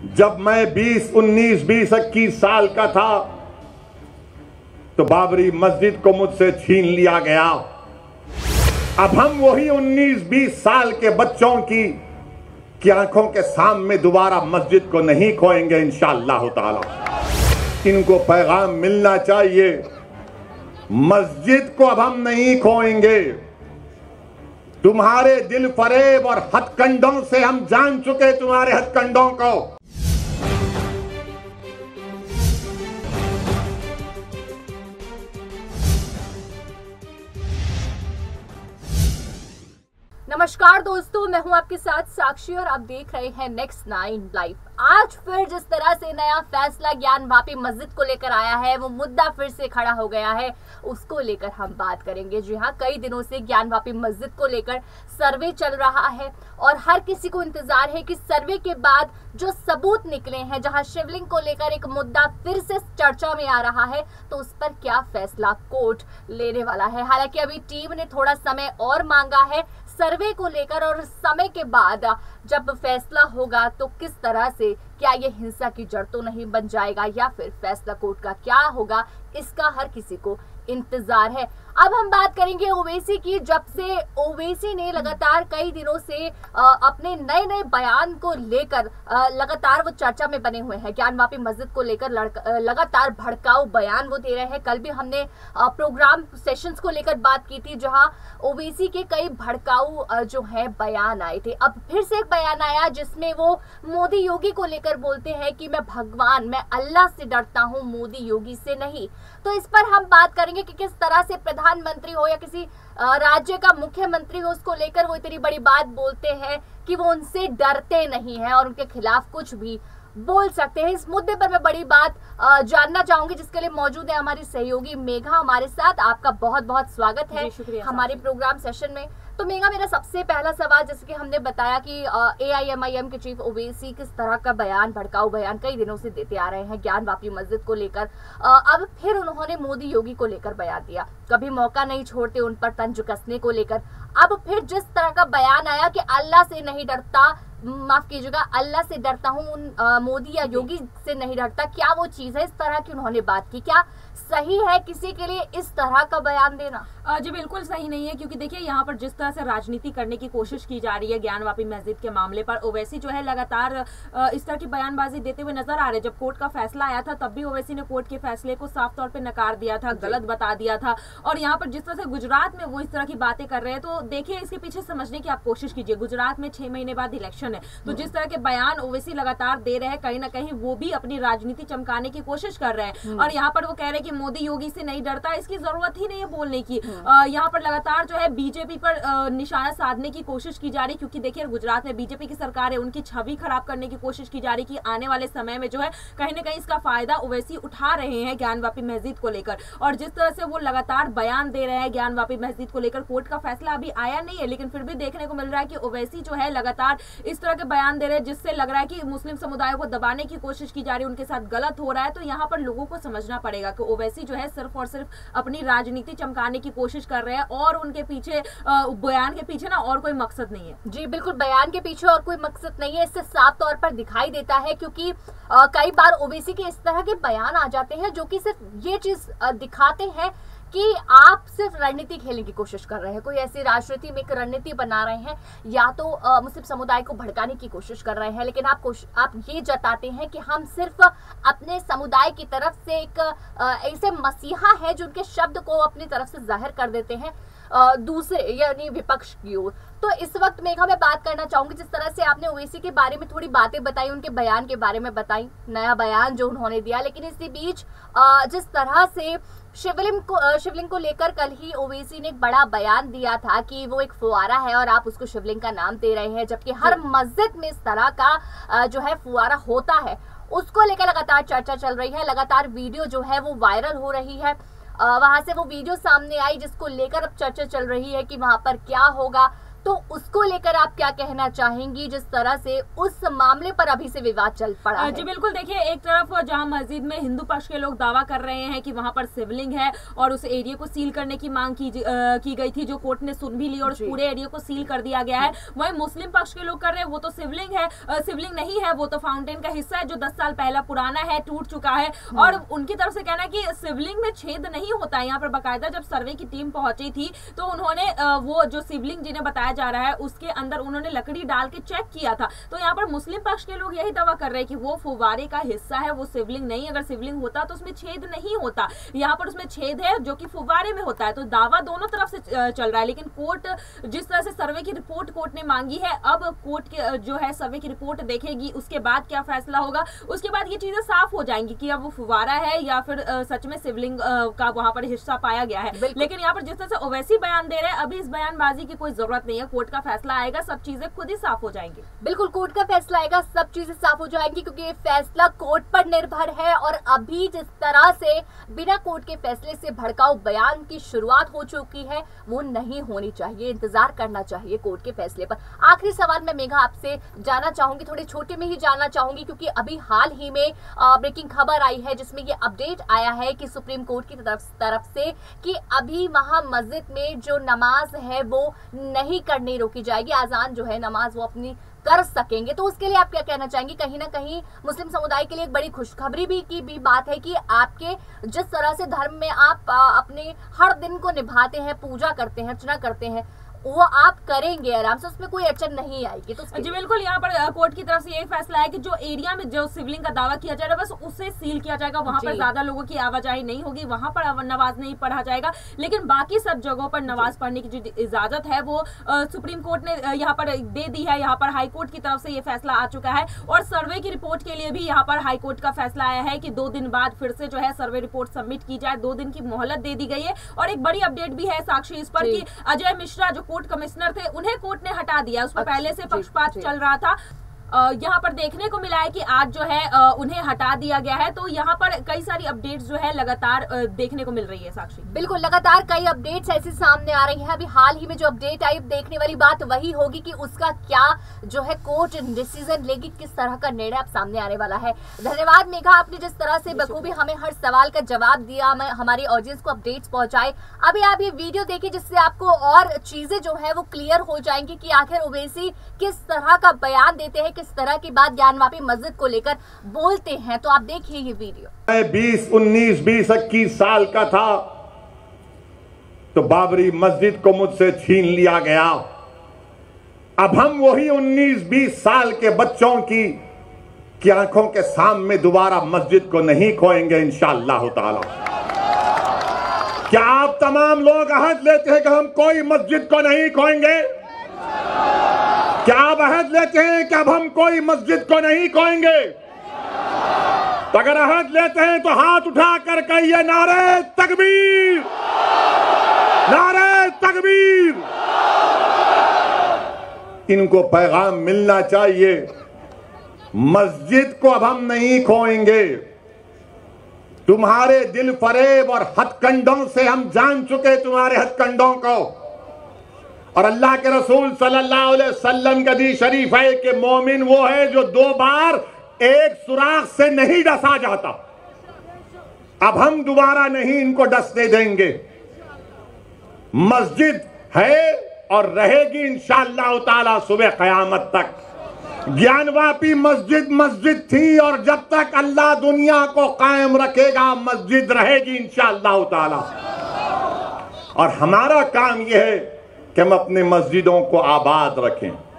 जब मैं 20, 19, 20, 21 साल का था तो बाबरी मस्जिद को मुझसे छीन लिया गया। अब हम वही 19, 20 साल के बच्चों की की आँखों के सामने दोबारा मस्जिद को नहीं खोएँगे इंशाअल्लाह ताला। इनको पैगाम मिलना चाहिए। मस्जिद को अब हम नहीं खोएँगे। तुम्हारे दिल फरेब और हथकंडों से हम जान चुके तुम्हारे हथकंडों को। नमस्कार दोस्तों, मैं हूँ आपके साथ साक्षी और आप देख रहे हैं नेक्स्ट नाइन लाइफ आज फिर जिस तरह से नया फैसला ज्ञान वापी मस्जिद को लेकर आया है, वो मुद्दा फिर से खड़ा हो गया है, उसको लेकर हम बात करेंगे। जी हाँ कई दिनों से ज्ञान वापी मस्जिद को लेकर सर्वे चल रहा है और हर किसी को इंतज़ार है कि सर्वे के बाद जो सबूत निकले हैं, जहाँ शिवलिंग को लेकर एक मुद्दा फिर से चर्चा में आ रहा है तो उस पर क्या फैसला कोर्ट लेने वाला है? हालाँकि अभी टीम ने थोड़ा समय और मांगा है सर्वे को लेकर और समय के बाद जब फैसला होगा तो किस तरह से क्या ये हिंसा की जड़ तो नहीं बन जाएगा या फिर फैसला कोर्ट का क्या होगा, इसका हर किसी को इंतज़ार है। अब हम बात करेंगे ओवैसी की, जब से ओवैसी ने लगातार कई दिनों से अपने नए नए बयान को लेकर लगातार वो चर्चा में बने हुए हैं। ज्ञान ज्ञानवापी मस्जिद को लेकर लगातार भड़काऊ बयान वो दे रहे हैं। कल भी हमने प्रोग्राम सेशंस को लेकर बात की थी, जहाँ ओवैसी के कई भड़काऊ जो है, बयान आए थे। अब फिर से एक बयान आया, जिसमें वो मोदी योगी को लेकर बोलते हैं कि, मैं भगवान, मैं अल्लाह से डरता हूँ, मोदी योगी से नहीं। तो इस पर हम बात करेंगे कि किस तरह से प्रधानमंत्री हो या किसी राज्य का मुख्यमंत्री हो उसको लेकर वो इतनी बड़ी बात बोलते हैं कि वो उनसे डरते नहीं है और उनके खिलाफ कुछ भी बोल सकते हैं। इस मुद्दे पर मैं बड़ी बात जानना चाहूँगी जिसके लिए मौजूद है हमारी सहयोगी मेघा हमारे साथ। आपका बहुत बहुत स्वागत है हमारे प्रोग्राम सेशन में। तो मेगा, मेरा सबसे पहला सवाल, जैसे कि हमने बताया कि A I M I M के चीफ ओवेसी किस तरह का बयान, भड़काऊ बयान कई दिनों से देते आ रहे हैं ज्ञान वापी मस्जिद को लेकर। अब फिर उन्होंने मोदी योगी को लेकर बयान दिया। कभी मौका नहीं छोड़ते उन पर तंज कसने को लेकर। अब फिर जिस तरह का बयान आया कि अल्लाह से नहीं डरता माफ़ कीजिएगा अल्लाह से डरता हूँ उन मोदी या योगी से नहीं डरता क्या वो चीज़ है इस तरह की उन्होंने बात की? क्या सही है किसी के लिए इस तरह का बयान देना? जी बिल्कुल सही नहीं है क्योंकि देखिए यहाँ पर जिस तरह से राजनीति करने की कोशिश की जा रही है ज्ञान ज्ञानवापी मस्जिद के मामले पर ओवैसी जो है लगातार इस तरह की बयानबाजी देते हुए नज़र आ रहे जब कोर्ट का फैसला आया था तब भी ओवैसी ने कोर्ट के फैसले को साफ़ तौर पर नकार दिया था गलत बता दिया था। और यहाँ पर जिस तरह से गुजरात में वो इस तरह की बातें कर रहे हैं तो देखिए इसके पीछे समझने की आप कोशिश कीजिए। गुजरात में छह महीने बाद इलेक्शन है तो जिस तरह के बयान ओवैसी लगातार दे रहे हैं कहीं ना कहीं वो भी अपनी राजनीति चमकाने की कोशिश कर रहे हैं हम्म। और यहाँ पर वो कह रहे हैं कि मोदी योगी से नहीं डरता इसकी ज़रूरत ही नहीं है बोलने की हम्म। यहाँ पर लगातार जो है बीजेपी पर निशाना साधने की कोशिश की जा रही क्योंकि देखिए गुजरात में बीजेपी की सरकार है उनकी छवि खराब करने की कोशिश की जा रही की आने वाले समय में जो है कहीं ना कहीं इसका फ़ायदा ओवैसी उठा रहे हैं ज्ञानवापी मस्जिद को लेकर और जिस तरह से वो लगातार बयान दे रहे हैं ज्ञानवापी मस्जिद को लेकर कोर्ट का फैसला अभी आया नहीं है लेकिन फिर भी देखने को मिल रहा है कि ओवैसी जो है लगातार इस तरह के बयान दे रहे हैं, जिससे लग रहा है कि मुस्लिम समुदाय को दबाने की कोशिश की जा रही है, उनके साथ गलत हो रहा है तो यहाँ पर लोगों को समझना पड़ेगा कि ओवैसी जो है सिर्फ़ और सिर्फ़ अपनी राजनीति चमकाने की कोशिश कर रहे हैं और उनके पीछे बयान के पीछे ना और कोई मकसद नहीं है। जी, बिल्कुल, बयान के पीछे और कोई मकसद नहीं है, इससे साफ़ तौर पर दिखाई देता है क्योंकि कई बार ओबीसी के इस तरह के बयान आ जाते हैं, जो कि सिर्फ़ ये चीज़ दिखाते हैं कि आप सिर्फ़ रणनीति खेलने की कोशिश कर रहे हैं, कोई ऐसी राजनीति में एक रणनीति बना रहे हैं, या तो मुस्लिम समुदाय को भड़काने की कोशिश कर रहे हैं, लेकिन आप आप ये जताते हैं कि हम सिर्फ़ अपने समुदाय की तरफ़ से एक ऐसे मसीहा है जो उनके शब्द को अपनी तरफ़ से ज़ाहिर कर देते हैं दूसरे यानी विपक्ष की ओर। तो इस वक्त मेघा मैं बात करना चाहूँगी जिस तरह से आपने ओवैसी के बारे में थोड़ी बातें बताई उनके बयान के बारे में बताई नया बयान जो उन्होंने दिया। लेकिन इसी बीच जिस तरह से शिवलिंग को शिवलिंग को लेकर कल ही ओवैसी ने एक बड़ा बयान दिया था कि वो एक फुआरा है और आप उसको शिवलिंग का नाम दे रहे हैं जबकि हर मस्जिद में इस तरह का जो है फुआरा होता है। उसको लेकर लगातार चर्चा चल रही है लगातार वीडियो जो है वो वायरल हो रही है। वहाँ से वो वीडियो सामने आई जिसको लेकर अब चर्चा चल रही है कि वहाँ पर क्या होगा। तो उसको लेकर आप क्या कहना चाहेंगी जिस तरह से उस मामले पर अभी से विवाद चल पड़ा है? जी बिल्कुल देखिए एक तरफ़ जहाँ मस्जिद में हिंदू पक्ष के लोग दावा कर रहे हैं कि वहाँ पर सिवलिंग है और उस एरिया को सील करने की मांग की, आ, की गई थी जो कोर्ट ने सुन भी ली और पूरे एरिया को सील कर दिया गया है। वही मुस्लिम पक्ष के लोग कर रहे हैं वो तो सिवलिंग है सिवलिंग नहीं है वो तो फाउंटेन का हिस्सा है जो दस साल पहला पुराना है टूट चुका है। हम्म। और उनकी तरफ़ से कहना है कि सिवलिंग में छेद नहीं होता है। यहाँ पर बाकायदा जब सर्वे की टीम पहुँची थी तो उन्होंने वो जो सिवलिंग जिन्हें बताया जा रहा है उसके अंदर उन्होंने लकड़ी डाल के चेक किया था। तो यहाँ पर मुस्लिम पक्ष के लोग यही दावा कर रहे हैं कि वो फुवारे का हिस्सा है वो सिवलिंग नहीं अगर सिवलिंग होता तो उसमें छेद नहीं होता। यहाँ पर उसमें छेद है जो कि फुवारे में होता है। तो दावा दोनों तरफ़ से चल रहा है लेकिन कोर्ट जिस तरह से सर्वे की रिपोर्ट कोर्ट ने मांगी है अब कोर्ट के जो है सर्वे की रिपोर्ट देखेगी उसके बाद क्या फैसला होगा। उसके बाद ये चीज़ें साफ़ हो जाएँगी कि अब वो फुवारा है या फिर सच में सिवलिंग का वहाँ पर हिस्सा पाया गया है। लेकिन यहाँ पर जिस तरह से ओवैसी बयान दे रहे हैं अभी इस बयानबाजी की कोई ज़रूरत नहीं है, कोर्ट का फैसला आएगा, सब चीज़ें खुद ही साफ़ हो जाएँगी। बिल्कुल, कोर्ट का फैसला आएगा, सब चीज़ें साफ़ हो जाएँगी क्योंकि ये फैसला कोर्ट पर निर्भर है और अभी जिस तरह से बिना कोर्ट के फैसले से भड़काऊ बयान की शुरुआत हो चुकी है, वो नहीं होनी चाहिए, इंतज़ार करना चाहिए कोर्ट के फैसले पर। आखिरी सवाल मैं मेघा आपसे जाना चाहूँगी, थोड़े छोटे में ही जानना चाहूँगी क्योंकि अभी हाल ही में ब्रेकिंग खबर आई है जिसमें ये अपडेट आया है कि सुप्रीम कोर्ट की तरफ़ तरफ़ से कि अभी वहाँ मस्जिद में जो नमाज़ है वो नहीं करने रोकी जाएगी, आजान जो है, नमाज़ वो अपनी कर सकेंगे। तो उसके लिए आप क्या कहना चाहेंगे? कहीं ना कहीं मुस्लिम समुदाय के लिए एक बड़ी खुशखबरी भी की भी बात है कि आपके जिस तरह से धर्म में आप अपने हर दिन को निभाते हैं, पूजा करते हैं, अर्चना करते हैं वो आप करेंगे आराम से उसमें कोई अड़चन नहीं आएगी तो जी बिल्कुल यहाँ पर कोर्ट की तरफ़ से यही फैसला है कि जो एरिया में जो सिवलिंग का दावा किया जाएगा बस उसे सील किया जाएगा। वहाँ पर ज़्यादा लोगों की आवाजाही नहीं होगी वहाँ पर नवाज़ नहीं पढ़ा जाएगा लेकिन बाकी सब जगहों पर नवाज़ पढ़ने की जो इजाज़त है वो सुप्रीम कोर्ट ने यहाँ पर दे दी है। यहाँ पर हाईकोर्ट की तरफ़ से ये फैसला आ चुका है और सर्वे की रिपोर्ट के लिए भी यहाँ पर हाईकोर्ट का फैसला आया है कि दो दिन बाद फिर से जो है सर्वे रिपोर्ट सबमिट की जाए। दो दिन की मोहलत दे दी गई है और एक बड़ी अपडेट भी है साक्षी इस पर की अजय मिश्रा जो कोर्ट कमिश्नर थे उन्हें कोर्ट ने हटा दिया। उसमें अच्छा, पहले से पक्षपात चल रहा था। यहाँ पर देखने को मिला है कि आज जो है उन्हें हटा दिया गया है। तो यहाँ पर कई सारी अपडेट्स जो है लगातार देखने को मिल रही है साक्षी। बिल्कुल लगातार कई अपडेट्स ऐसी सामने आ रही है। अभी हाल ही में जो अपडेट आई देखने वाली बात वही होगी कि उसका क्या जो है कोर्ट डिसीज़न लेगी किस तरह का निर्णय अब सामने आने वाला है। धन्यवाद मेघा आपने जिस तरह से बखूबी हमें हर सवाल का जवाब दिया हमारी ऑडियंस को अपडेट्स पहुँचाए। अभी आप ये वीडियो देखिए जिससे आपको और चीज़ें जो है वो क्लियर हो जाएँगी कि आखिर ओवैसी किस तरह का बयान देते हैं किस तरह की बात ज्ञानवापी मस्जिद को लेकर बोलते हैं तो आप देखिए ये वीडियो। मैं बीस, उन्नीस, बीस, इक्कीस साल का था तो बाबरी मस्जिद को मुझसे छीन लिया गया। अब हम वही उन्नीस, बीस साल के बच्चों की की आँखों के सामने दोबारा मस्जिद को नहीं खोएँगे इंशाला क्या आप तमाम लोग अहद लेते हैं कि हम कोई मस्जिद को नहीं खोएँगे? क्या आप अहद लेते हैं कि अब हम कोई मस्जिद को नहीं खोएँगे? तो अगर अहद लेते हैं तो हाथ उठा कर कहिए, नारे तकबीर। नारे तकबीर। इनको पैगाम मिलना चाहिए। मस्जिद को अब हम नहीं खोएँगे। तुम्हारे दिल फरेब और हथकंडों से हम जान चुके तुम्हारे हथकंडों को। और अल्लाह के रसूल सल्लल्लाहु अलैहि वसल्लम का दी शरीफ है कि मोमिन वो है जो दो बार एक सुराख से नहीं डसा जाता। अब हम दोबारा नहीं इनको डसने देंगे। मस्जिद है और रहेगी इंशाला ताला सुबह कयामत तक। ज्ञानवापी मस्जिद मस्जिद थी और जब तक अल्लाह दुनिया को कायम रखेगा, मस्जिद रहेगी इंशाला ताला। और हमारा काम यह है कि हम अपने मस्जिदों को आबाद रखें।